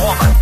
woman.